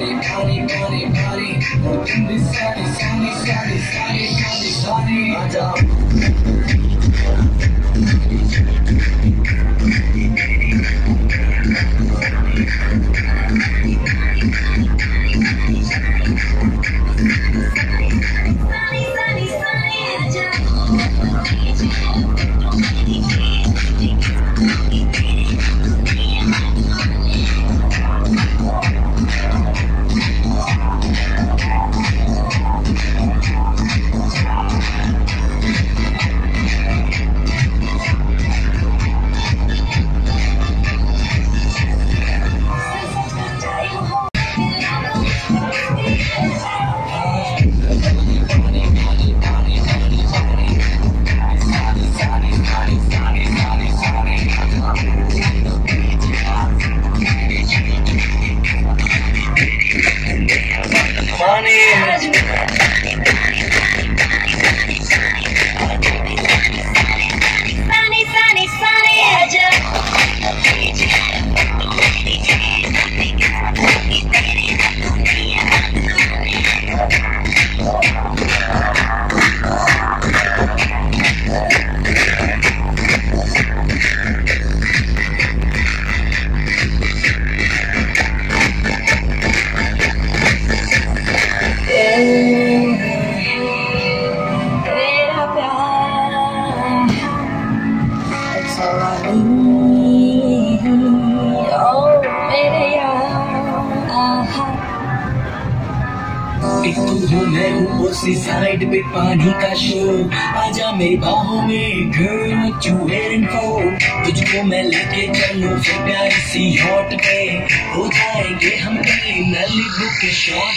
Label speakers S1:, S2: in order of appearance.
S1: county, county, county, county. This county, county, county, county, county, county. Yeah.
S2: एक तू हो मैं हूँ उसी साइड पे पानी का शो आजा मेरी बाहों में, girl what you for तुझको मैं लेके चलूँ फिर प्यारी सी हॉट पे। हो जाएँगे हम कहीं नली बुक के शॉट